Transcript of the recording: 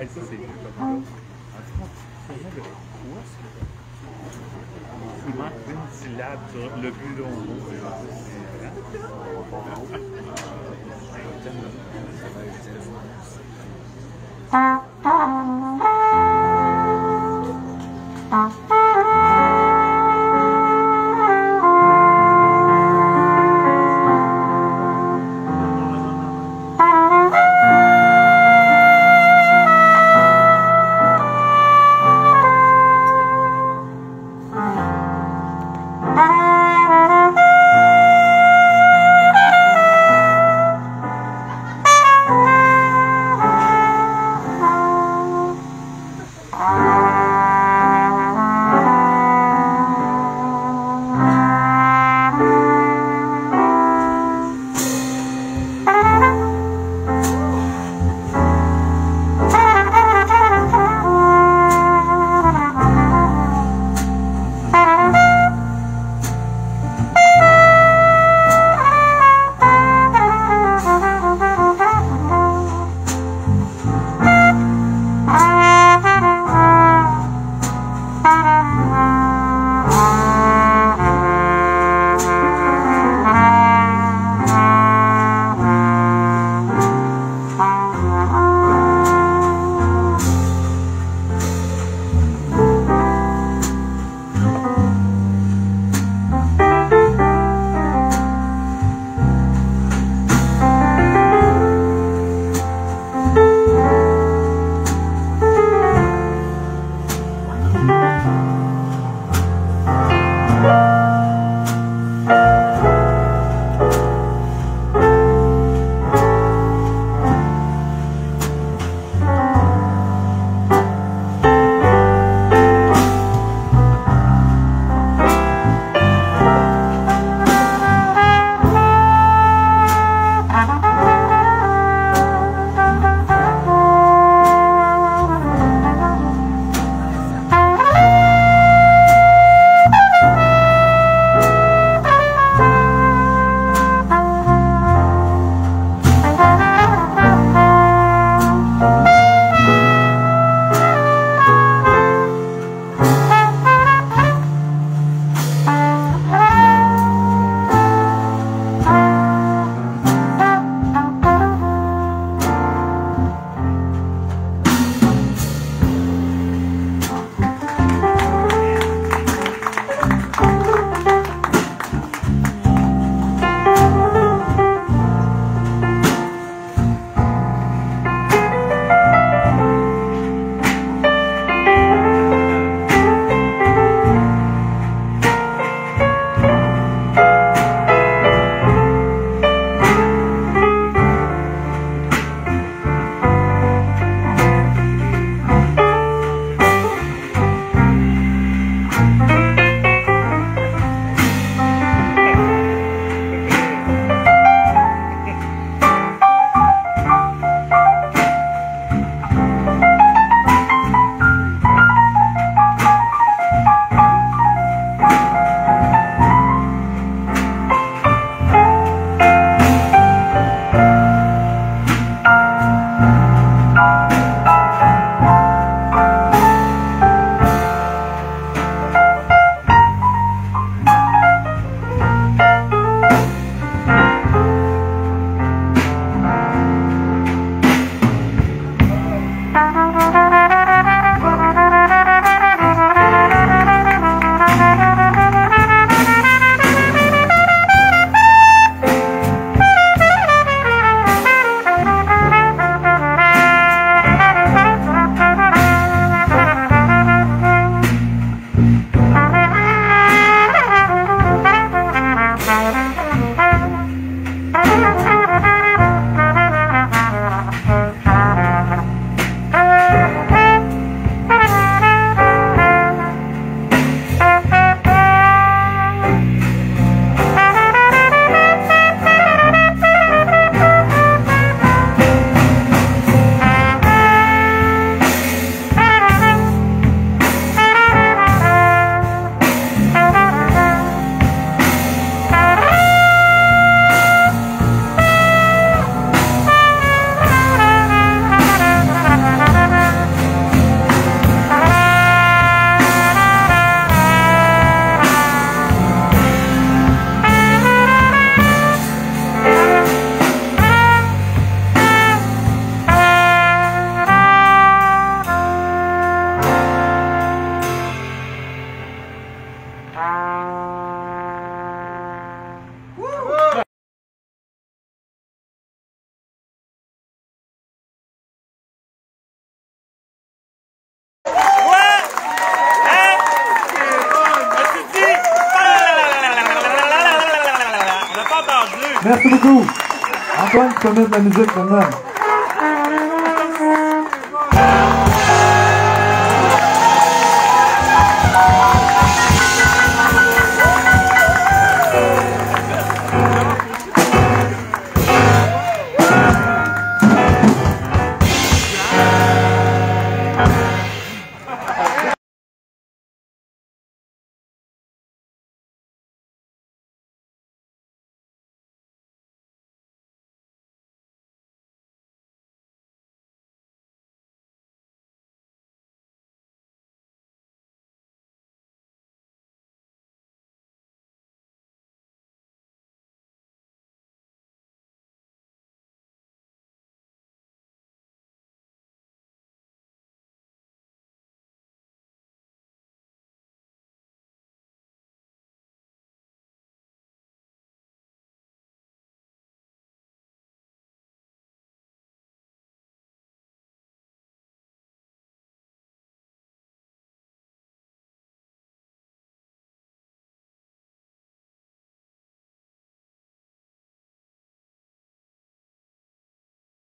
Et ça, c'est. Il manque une syllabe sur le plus long. Merci beaucoup. Antoine, tu peux mettre de la musique maintenant.